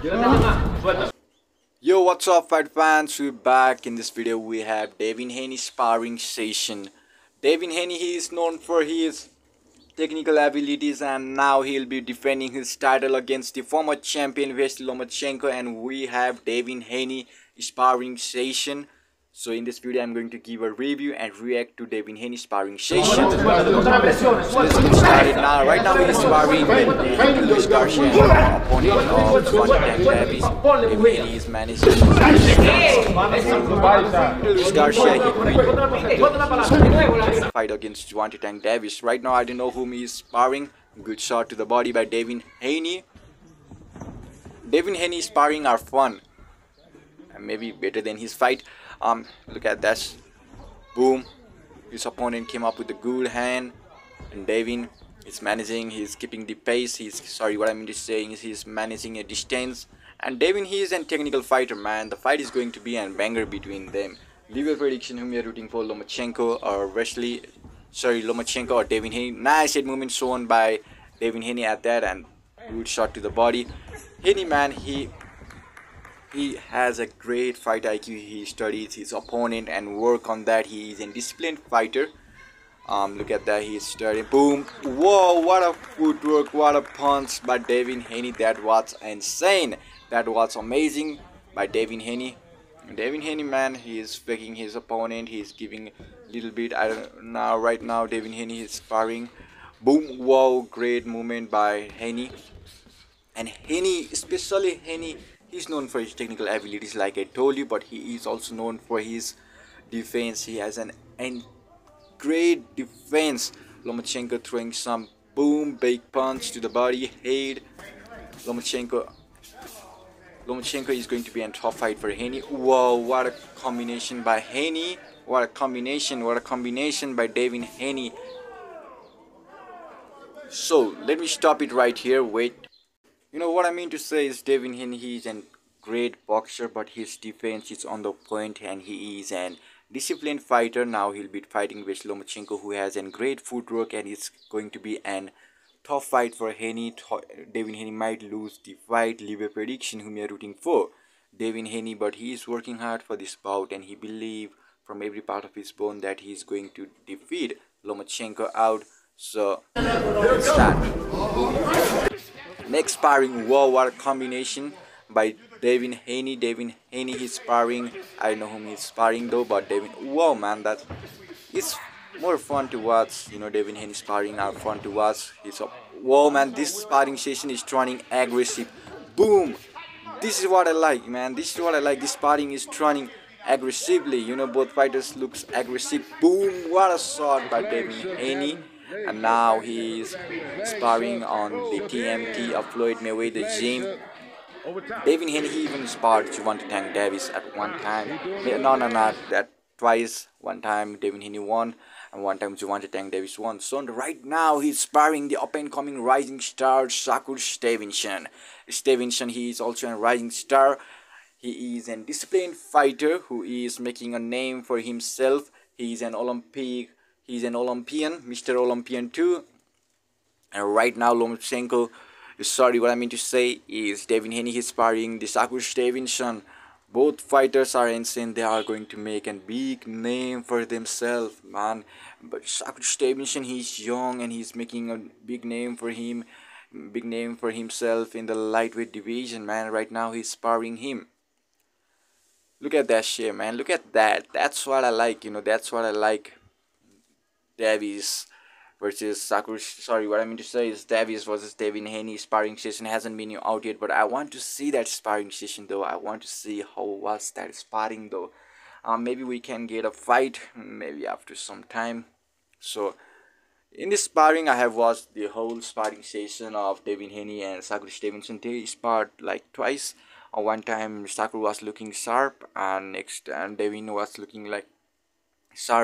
Yo, what's up, fight fans? We're back. In this video, we have Devin Haney sparring session. Devin Haney, he is known for his technical abilities, and now he'll be defending his title against the former champion Vasily Lomachenko. And we have Devin Haney sparring session. So in this video, I'm going to give a review and react to Devin Haney sparring session. So let's get started now. Right now, he's sparring with Luis Garcia, opponent of Juan Davis. Devin Haney is managing his Luis Garcia, he quit fight against Juan Tank Davis. Right now, I don't know whom he is sparring. Good shot to the body by Devin Haney. Devin Haney sparring are fun. Maybe better than his fight. Um, look at that. Boom. His opponent came up with a good hand. And Davin is managing, he's keeping the pace. He's sorry, what I mean to say is he's managing a distance. And Davin he is a technical fighter, man. The fight is going to be a banger between them. Leave your prediction whom you're rooting for, Lomachenko or Vasily. Sorry, Lomachenko or Devin Haney. Nice head movement shown by Davin Haney at that, and good shot to the body. Haney, man, he he has a great fight IQ. He studies his opponent and work on that. He is a disciplined fighter. Um, look at that. He's studying. Boom. Whoa, what a footwork. What a punch by Devin Haney. That was insane. That was amazing by Devin Haney. Devin Haney, man, he is faking his opponent. He's giving a little bit. I don't know. Right now, Devin Haney is sparring. Boom. Whoa, great movement by Haney. And Haney, especially Haney, he's known for his technical abilities like i told you but he is also known for his defense. He has an, an great defense. Lomachenko throwing some boom big punch to the body head. Lomachenko lomachenko is going to be a tough fight for haney whoa what a combination by haney what a combination what a combination by Devin haney so let me stop it right here wait you know what I mean to say is Devin Haney he's a great boxer but his defense is on the point and he is an disciplined fighter. Now he'll be fighting with Lomachenko who has a great footwork and it's going to be an tough fight for Haney. Devin Haney might lose the fight. Leave a prediction whom you're rooting for. Devin Haney but he is working hard for this bout and he believes from every part of his bone that he is going to defeat Lomachenko out. So let's start Next sparring, whoa, what a combination by Devin Haney. Devin Haney, he's sparring. I don't know whom he's sparring though, but Devin, whoa, man, that it's more fun to watch. You know, Devin Haney sparring are fun to watch. He's up. Whoa, man, this sparring session is turning aggressive. Boom. This is what I like, man. This is what I like. This sparring is turning aggressively. You know, both fighters looks aggressive. Boom. What a shot by Devin Haney and now he's sparring on the TMT of Floyd Mayweather gym. Devin Haney even sparred Gervonta Tank Davis at one time. No, no, not that twice. One time Devin Haney won, and one time Gervonta Tank Davis won. So right now he's sparring the up-and-coming rising star Shakur Stevenson. Stevenson he is also a rising star. He is a disciplined fighter who is making a name for himself. He is an Olympic He's an Olympian, Mr. Olympian too. And right now, Lomachenko, sorry, what I mean to say is Devin Haney is sparring the Shakur Stevenson. Both fighters are insane. They are going to make a big name for themselves, man. But Shakur Stevenson, he's young and he's making a big name for him, big name for himself in the lightweight division, man. Right now, he's sparring him. Look at that shit, man. Look at that. That's what I like, you know. That's what I like Davis versus Shakur. Sorry, what I mean to say is Davis versus Devin Haney sparring session hasn't been out yet, but I want to see that sparring session though. I want to see how was that sparring though. Um, maybe we can get a fight maybe after some time. So in this sparring, I have watched the whole sparring session of Devin Haney and Shakur Stevenson. They sparred like twice. Uh, one time Shakur was looking sharp, and next and Devin was looking like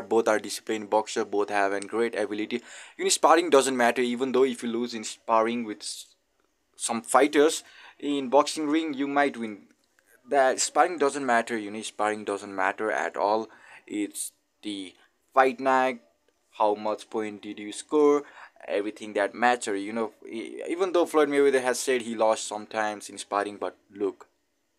both are disciplined boxer both have and great ability you know sparring doesn't matter even though if you lose in sparring with some fighters in boxing ring you might win that sparring doesn't matter you know sparring doesn't matter at all it's the fight night how much point did you score everything that matter. You know, even though Floyd Mayweather has said he lost sometimes in sparring, but look,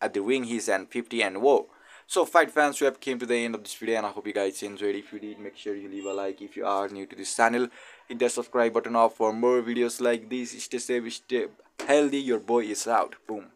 at the ring he's at 50 and whoa. So fight fans, we have came to the end of this video and I hope you guys enjoyed. If you did, make sure you leave a like. If you are new to this channel, hit the subscribe button off for more videos like this. Stay safe, stay healthy. Your boy is out. Boom.